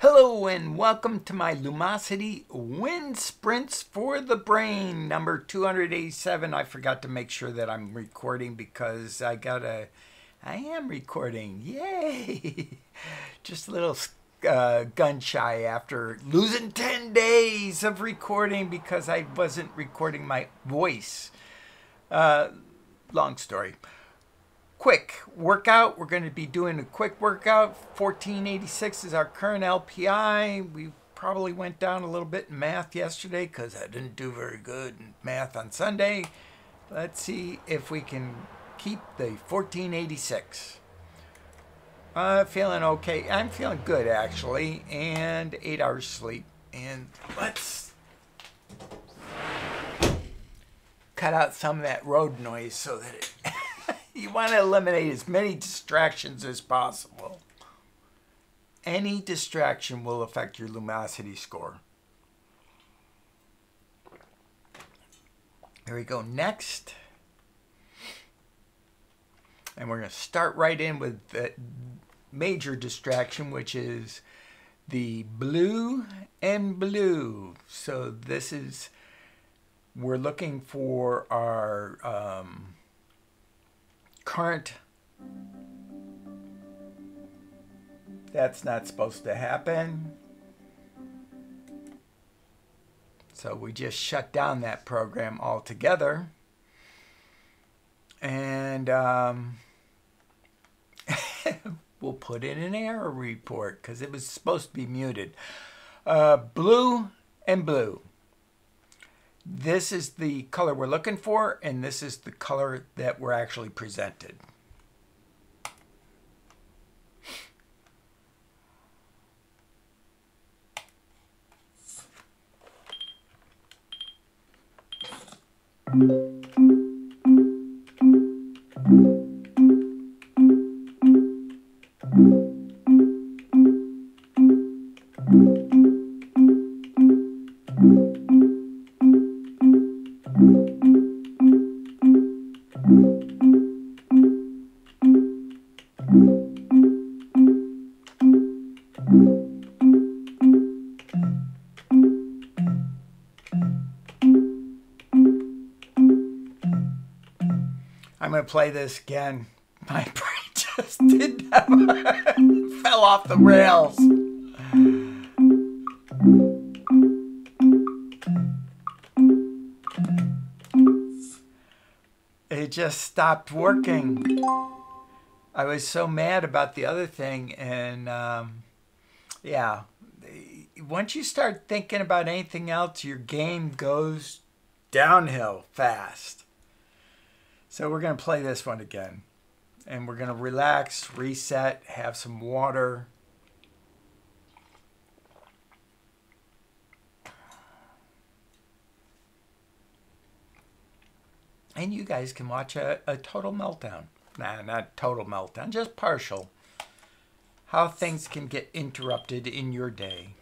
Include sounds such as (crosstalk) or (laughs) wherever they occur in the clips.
Hello and welcome to my Lumosity Wind Sprints for the Brain, number 287. I forgot to make sure that I'm recording because I got a. I am recording. Yay! (laughs) Just a little uh, gun shy after losing 10 days of recording because I wasn't recording my voice. Uh, long story quick workout. We're going to be doing a quick workout. 1486 is our current LPI. We probably went down a little bit in math yesterday because I didn't do very good in math on Sunday. Let's see if we can keep the 1486. Uh, feeling okay. I'm feeling good actually, and eight hours sleep. And let's cut out some of that road noise so that it you want to eliminate as many distractions as possible. Any distraction will affect your lumosity score. Here we go. Next. And we're going to start right in with the major distraction, which is the blue and blue. So this is, we're looking for our um, current. That's not supposed to happen. So we just shut down that program altogether. And um, (laughs) we'll put in an error report because it was supposed to be muted. Uh, blue and blue. This is the color we're looking for, and this is the color that we're actually presented. Play this again. My (laughs) brain just did that. (laughs) fell off the rails. It just stopped working. I was so mad about the other thing, and um, yeah, once you start thinking about anything else, your game goes downhill fast. So we're going to play this one again. And we're going to relax, reset, have some water. And you guys can watch a, a total meltdown. Nah, not total meltdown, just partial. How things can get interrupted in your day.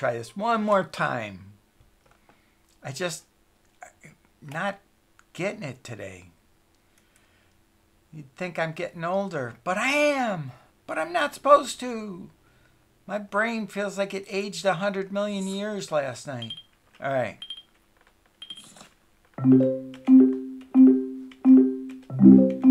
try this one more time. I just not getting it today. You'd think I'm getting older, but I am. But I'm not supposed to. My brain feels like it aged a 100 million years last night. All right. Thank you.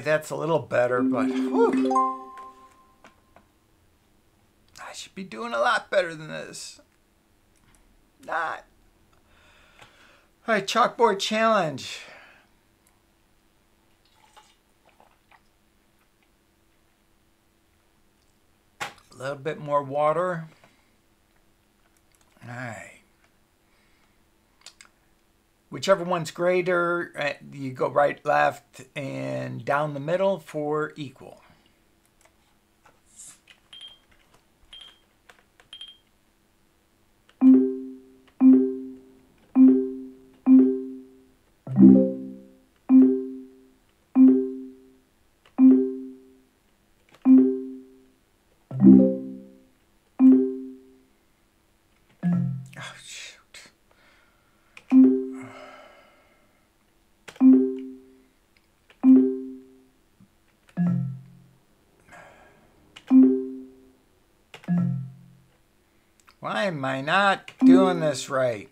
Right, that's a little better, but whew. I should be doing a lot better than this. Not. All right, chalkboard challenge. A little bit more water. All right. Whichever one's greater, uh, you go right, left, and down the middle for equal. Why am I not doing this right?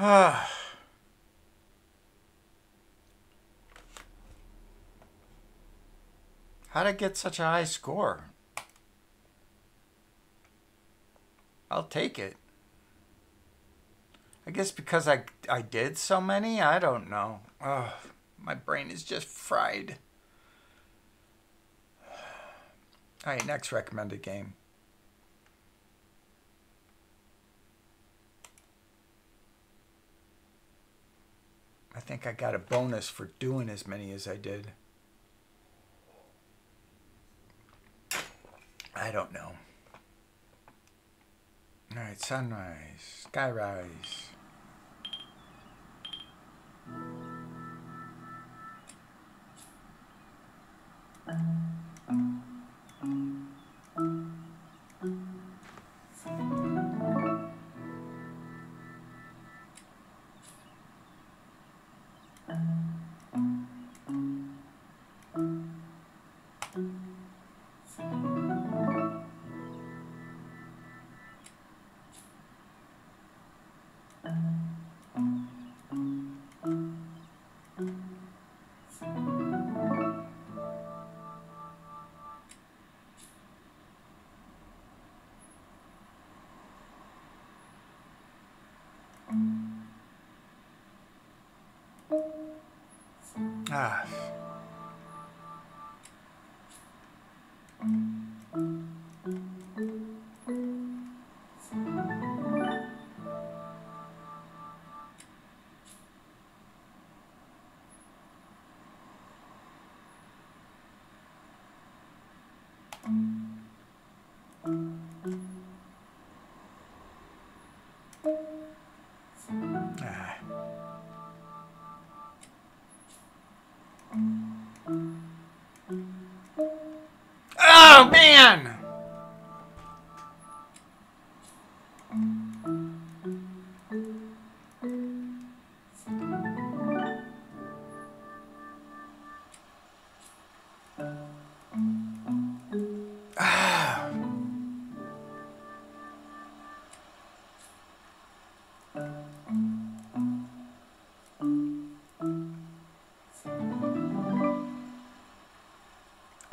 (sighs) How'd I get such a high score? I'll take it. I guess because I, I did so many? I don't know. Oh, my brain is just fried. (sighs) All right, next recommended game. I think I got a bonus for doing as many as I did. I don't know. All right, sunrise, skyrise. Ah.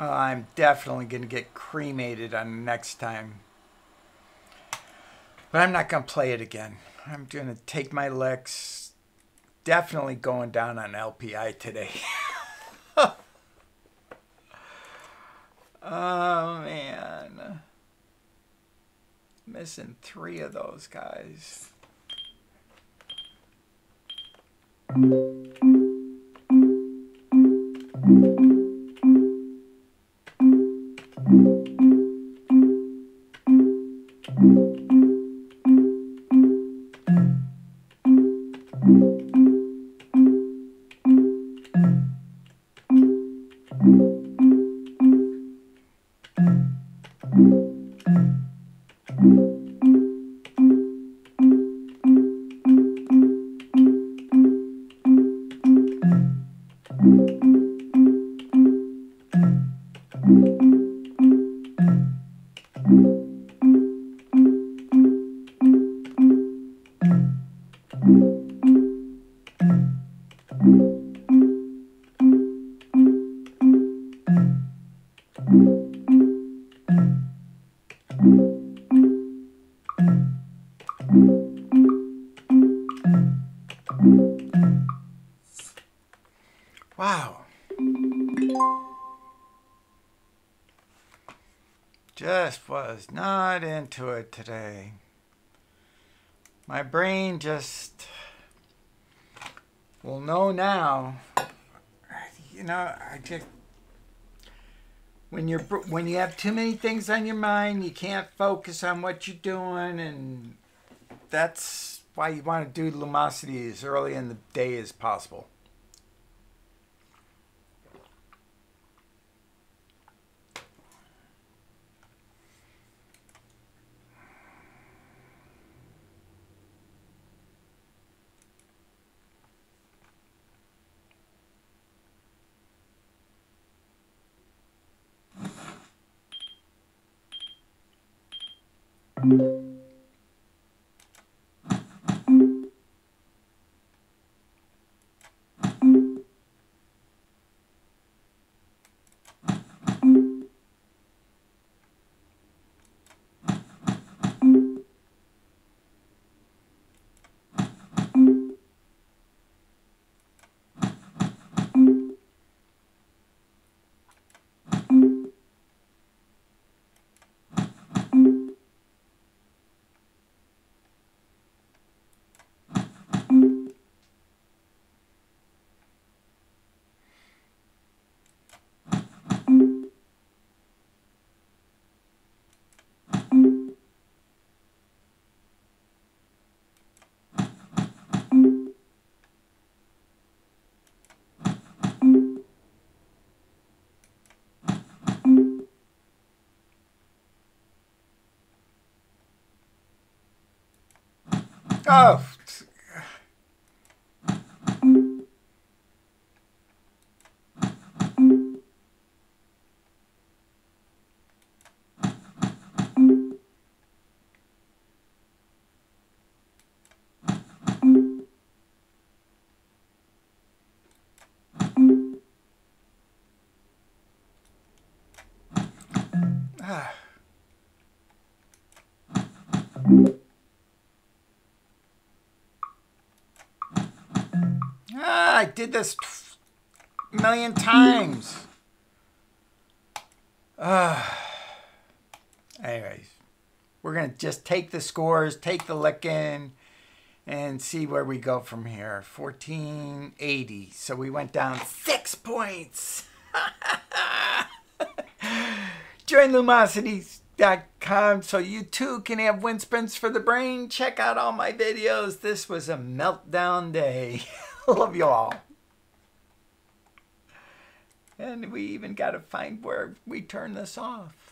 I'm definitely going to get cremated on next time. But I'm not going to play it again. I'm going to take my licks. Definitely going down on LPI today. (laughs) oh, man. Missing three of those guys. Wow. Was not into it today. My brain just will know now. You know, I just when you're when you have too many things on your mind, you can't focus on what you're doing, and that's why you want to do Lumosity as early in the day as possible. Oh. Ah. Did this million times. Uh, (sighs) anyways, we're going to just take the scores, take the licking, and see where we go from here. 1480. So we went down six points. (laughs) Join Lumosities.com so you too can have wind sprints for the brain. Check out all my videos. This was a meltdown day. (laughs) Love you all. And we even got to find where we turn this off.